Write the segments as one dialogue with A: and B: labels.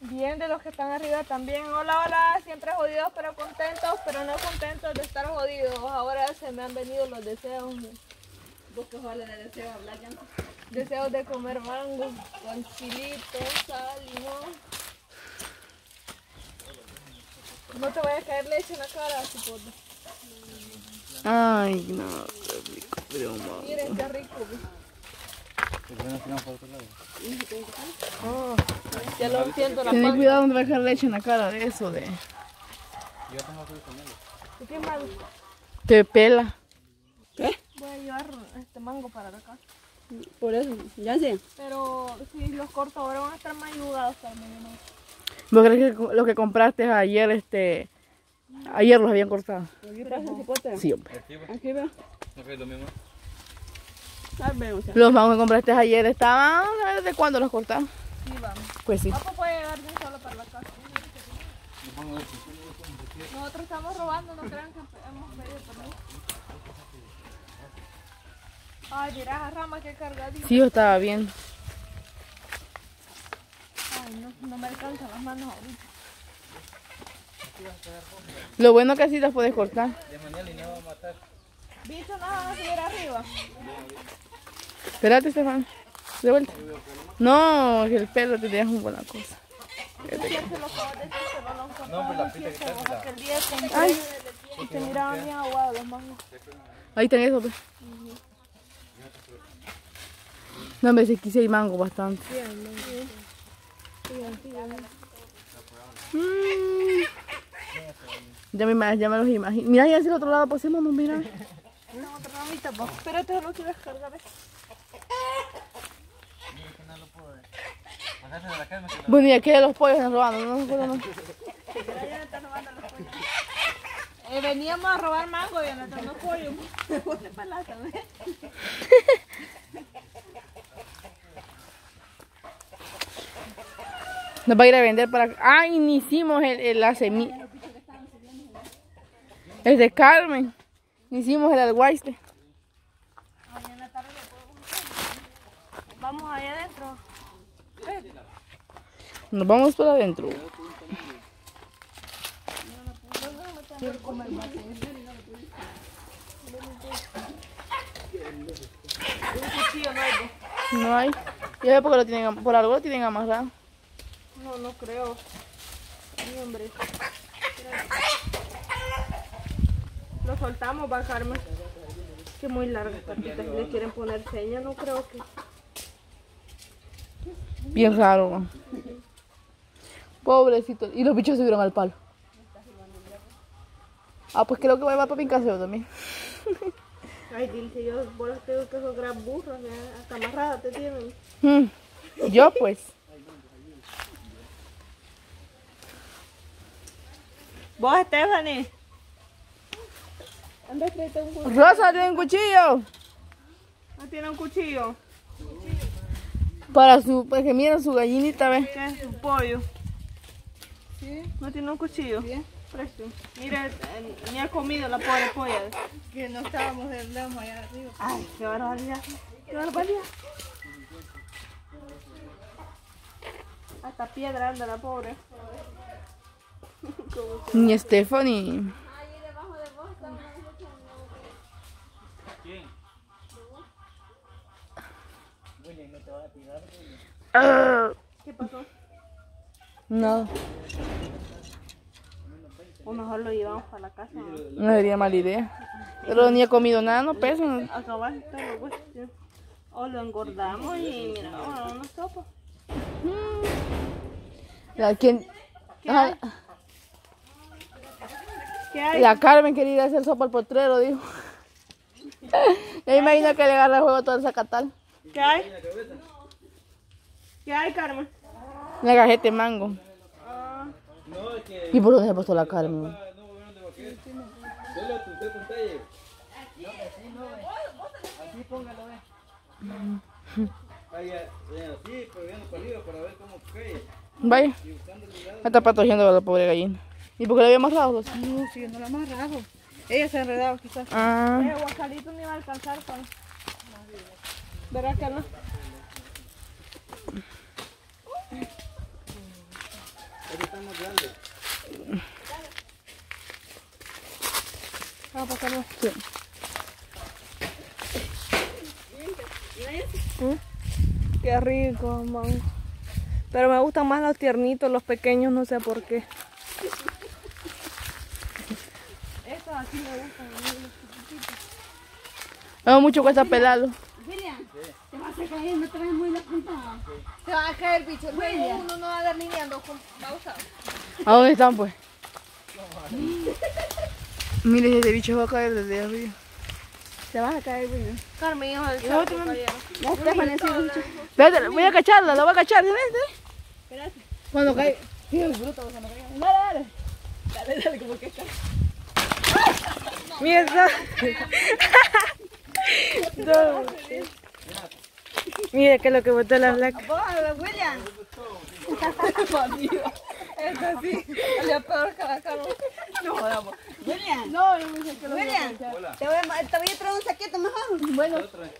A: Bien, de los que están arriba también. Hola, hola, siempre jodidos pero contentos, pero no contentos de estar jodidos. Ahora se me han venido los deseos.
B: ¿Vos vale de deseo hablar ya?
A: Deseos de comer mango con chilito, sal, limón. No te vaya a caer leche en la cara, cipote.
C: Ay, no, qué rico, pero mal.
A: Miren qué rico. pues. Oh, ya lo siento la
C: Ten cuidado donde va a dejar leche en la cara de eso, de...
A: ¿Y qué más?
C: Te pela.
A: Voy a llevar este mango para casa.
B: Por eso, ya sé.
A: Pero si los corto ahora van a estar más ayudados también. ¿no?
C: ¿Vos crees que lo que compraste ayer, este... Ayer los habían cortado?
B: Aquí pasa.
C: Sí, hombre.
B: Aquí.
D: No es lo mismo.
C: Los mangos que compraste ayer estaban... ¿De cuándo los cortaron?
A: Sí, vamos.
C: Pues sí.
A: Papá puede llegar de solo para la casa. Nosotros estamos robando, no crean que hemos pedido permiso. Ay, mira esa rama que cargadita.
C: Sí, yo estaba bien.
A: Ay, no, no me alcanzan las manos ahorita.
C: Lo bueno que así las puedes cortar.
A: ¿Viste? No van a subir arriba.
C: Espérate, Estefan. De vuelta. No, que el pelo te deja una buena cosa.
A: No compré y se miraban bien aguados los mangos.
C: Ahí tenés eso, pues. No, hombre, si quise hay mango bastante. Mm. Ya me, ya me los imagino. Mira, ya hacia el otro lado pasemos, mira.
A: Una otra ramita, pues. Espérate, no quiero descargar esto.
C: Bueno, y aquí los pollos están robando, no me no.
A: Eh, veníamos a robar mango y a nosotros no pollo. Ponle palata, ¿ves?
C: Nos va a ir a vender para... Ay, ni hicimos el, el- la semilla. Es de Carmen. Hicimos el alguaiste.
A: Vamos allá adentro.
C: Nos vamos para adentro.
A: no hay.
C: Yo sé por qué lo tienen, por algo lo tienen amarrado.
A: No, no creo. Sí, hombre. Lo soltamos, va Carmen. Que muy largas patitas. Si le quieren poner señas, no creo que.
C: Bien raro. ¿no? Pobrecito. Y los bichos subieron al palo. Ah, pues creo que voy a llevar para mi caseo también.
A: Ay, Dilce, yo vos te digo que esos gran burros, hasta amarradas te tienen.
C: Mm. Yo pues.
A: ¿Vos, Stephanie? Anda, tráete un cuchillo.
C: Rosa, tiene un cuchillo.
A: ¿No tiene un cuchillo?
C: Para su, para que miren su gallinita, ve.
A: ¿Qué es? Un pollo. ¿Sí? ¿No tiene un cuchillo? Bien. Presto. Mira, eh, ni ha comido la pobre polla.
B: Que no estábamos en Lama allá arriba.
A: Ay, qué barbaridad. Qué barbaridad. Hasta piedra anda la pobre.
C: Ni Stephanie. Ah,
A: ¿Qué pasó?
C: No,
A: O mejor lo llevamos para la casa. ¿no?
C: no sería mala idea. Pero ni he comido nada, no pesa.
A: Acabar el pelo, pues. O lo engordamos y mira, ahora una sopa.
C: La, quien, Ajá,
A: ¿Qué hay?
C: la Carmen quería ir a hacer sopa al potrero, dijo. Ya imagino que le agarra el juego todo el zacatal.
A: ¿Qué hay? ¿Qué hay, Carmen?
C: La gajete de mango.
A: Ah,
C: ¿Y por dónde se ha puesto la Carmen?
D: Vaya, vaya así, pegando para arriba para ver cómo cae.
C: Vaya. Está patojeando a la pobre gallina. ¿Y por qué le había amarrado?
B: No, sí, no la amarrado. Ella se ha enredado quizás.
C: Ah,
A: ese guacalito ni va a alcanzar con. ¿Verdad que no?
D: Este está más grande.
C: Vamos a pasarlo. Sí.
A: Qué rico, mango. Pero me gustan más los tiernitos, los pequeños, no sé por qué. Estos así me gustan.
C: No mucho cuesta pelarlo.
B: Te no traes muy la.
A: Se va a caer, bicho. Luego uno no va a dar lineando con pausa.
C: ¿A dónde están pues? Mire, ese bicho va a caer desde arriba.
B: Te vas a caer, William.
A: Carmen, hijo del.
B: Ya está amanecido.
C: Espérate, voy a cacharla, la voy a cachar. ¿sí?
B: Espérate.
C: Cuando caiga.
B: Sí, el bruto, o sea, no caiga. Dale, dale. Dale, dale, como que está.
A: Mierda. No. Mira que es lo que botó la flaca.
B: William.
A: Eso sí, salió peor que la cama.
B: No. William.
C: No, yo me que
B: William, te voy, a, te voy a traer un saquito mejor.
C: Bueno.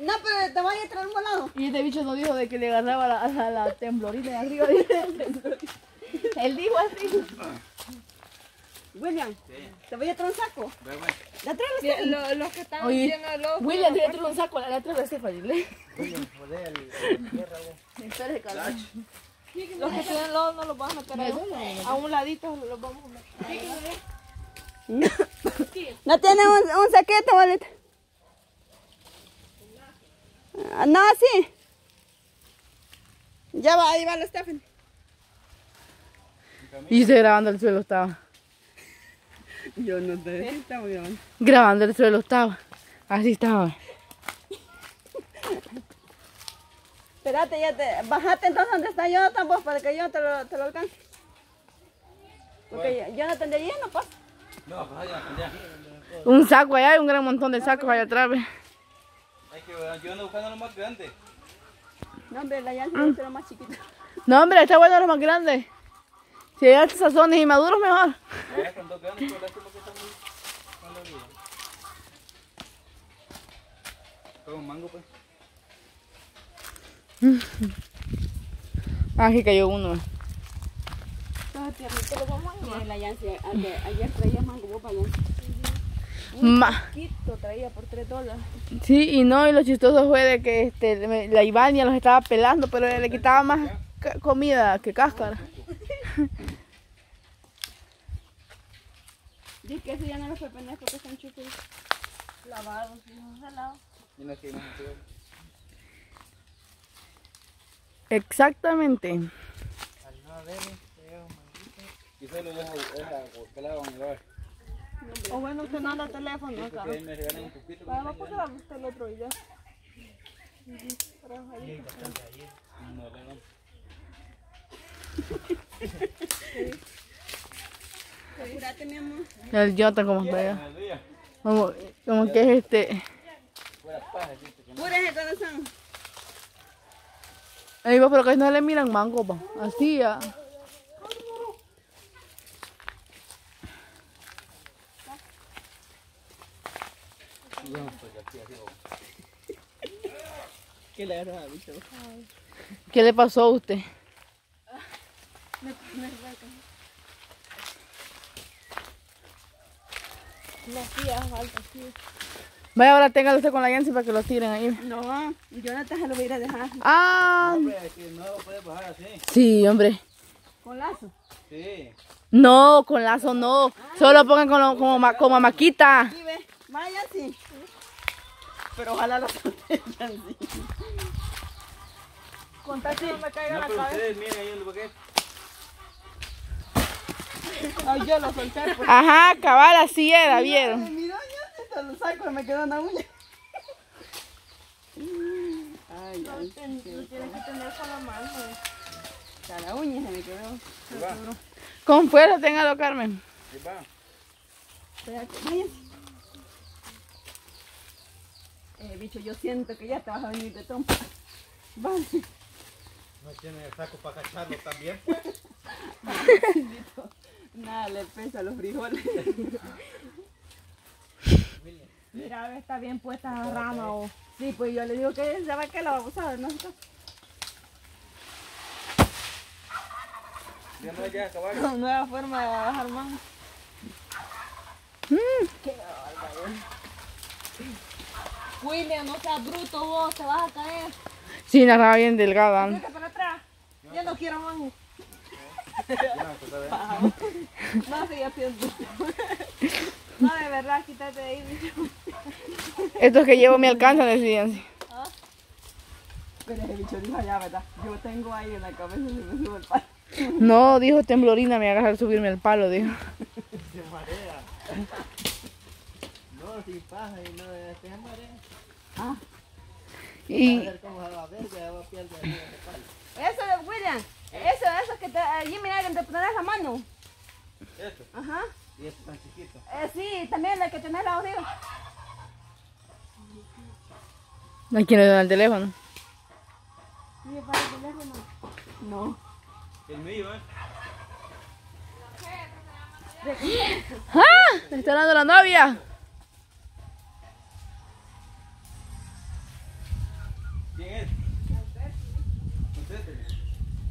B: No, pero te voy a traer un volado.
C: y este bicho no dijo de que le agarraba la, a la temblorina de arriba. Él dijo así.
B: William, te voy a traer un saco.
D: Ve, ve.
B: ¿La traes
A: Mira, lo- Los que están
C: Oye,
A: llenos de locos.
C: William, te voy a traer un saco a la letra de Stephanie.
D: William, jodé el- el tierra,
C: calma.
A: Los que tienen lodo no los van a meter ahí. A un ladito los vamos a meter.
B: ¿No tiene un, un saquito, bolita? Ah, No, sí. Ya va, ahí va la Stephanie.
C: Y se grabando el suelo estaba.
B: Yo no te estamos grabando.
C: Grabando el suelo estaba. Así estaba.
B: Espérate, ya te. Bajate entonces donde está Jonathan, vos, para que yo te lo, te lo alcance. Porque yo- Jonathan de allí no pasa.
D: No, pues allá, allá.
C: Un saco allá y un gran montón de sacos allá atrás.
D: Hay que ver, yo ando buscando lo más grande.
B: No, hombre, la llanta es lo más chiquita.
C: No, hombre, está bueno lo más grande. Si hay altos sazones y maduros, mejor.
D: Un mango, pues.
C: Ah, Aquí cayó uno.
B: Ayer, traía mango, vos para allá.
C: Ma.
A: Quito traía por 3 dólares.
C: Sí, y no, y lo chistoso fue de que este, la Ivania los estaba pelando, pero le quitaba más comida que cáscara.
B: Dice que eso ya no lo fue pendejo porque están chupos.
A: Lavados, salados.
D: Y no es que no.
C: Exactamente.
D: Y solo el bar.
A: O bueno, usted no anda teléfono,
D: poquito.
A: Vamos a hasta el otro día.
D: No, no, no.
B: Apúrate, mi amor.
C: El Jota como está allá. Como, como que es este.
D: No.
B: Apúrate, corazón.
C: Ahí va, pero que no le miran mango, pa. Así ya.
B: ¿Qué le agarra, bicho?
C: ¿Qué le pasó a usted?
A: Falta, sí.
C: Vaya, ahora téngalo usted con la Yancy para que lo tiren ahí.
B: No, Jonathan se lo voy a ir a dejar
C: Ah,
D: Hombre, es que no lo puedes bajar así.
C: sí, hombre.
B: con lazo.
D: Sí.
C: No, con lazo no. Solo pongan con lo- como, ma- como maquita.
B: Aquí ve, vaya sí. Pero ojalá lo protejan, sí.
A: Contar que no me caiga
D: No,
A: la
D: pero
A: cabeza.
D: ustedes miren ahí el paquete.
A: Ay, yo lo solté. Pues.
C: Ajá, cabal, así era, ¿vieron?
B: Mira, ya hasta lo saco, me quedó una uña. Ay,
A: Lo
B: ay,
A: tienes que tener con la mano.
B: hasta la uña se me quedó.
D: Va.
C: Con fuerza, téngalo, Carmen.
D: Ahí va.
B: Espérate, vaya. Eh, bicho, yo siento que ya te vas a venir de trompa. Vale.
D: No tiene el saco para cacharlo también.
B: Nada le pesa a los frijoles.
A: Mira, a ver, está bien puesta la rama o.
B: Sí, pues yo le digo que ya va que la vamos a ver, ¿no?
D: Ya no ya.
A: Nueva forma de bajar mango. William, no seas bruto vos, te vas a caer.
C: Sí, una rama bien delgada.
A: Para atrás. Yo no quiero mango. No, sí. No, de verdad, quítate de ahí. bicho.
C: Estos que llevo me alcanzan, decían. sí.
B: Pero ese bicho dijo allá, ¿verdad? Yo tengo ahí en la cabeza y me subo el palo.
C: No, dijo temblorina, me agarra al subirme al palo, dijo.
D: Se marea. No, sin paja y no, se marea. A
C: Y
D: ver cómo se va a ver, ya va a perder de palo.
B: Eso es William. Eso, eso que te, allí mira que te pones la mano.
D: Esto,
B: Ajá.
D: y esto tan chiquito.
B: Eh, sí, también la que tenés la arriba.
C: aquí no dan el teléfono.
B: Sí, para el teléfono. No.
D: El mío, ¿eh?
C: ¡Ah! Le está dando la novia.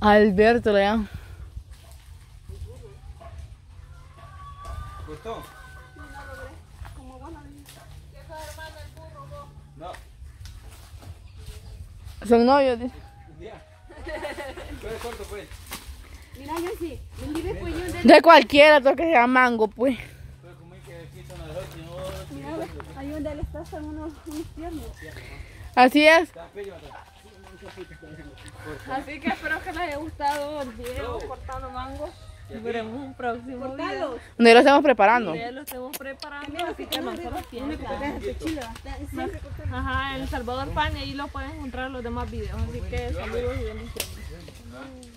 C: Alberto le llamo.
D: ¿Gustó? No,
C: Son novios. dice.
D: ya. ¿Cuál es corto, pues?
B: Mira, yo sí. Me libre pues yo de...
C: De cualquiera, todo que sea mango, pues.
D: Pues como es que aquí son las ocho, no,
B: Mira, ahí donde le estás son unos, unos tiernos.
C: Así es.
D: está.
A: Así que espero que les haya gustado el video cortando mangos. Nos veremos en un próximo video.
B: Cortalos.
C: Donde lo estamos preparando.
A: Ya lo estamos preparando,
B: Mira,
A: así que no
B: cortar.
A: Ajá, El Salvador Pan y ahí lo pueden encontrar los demás videos. Así que saludos y bendiciones.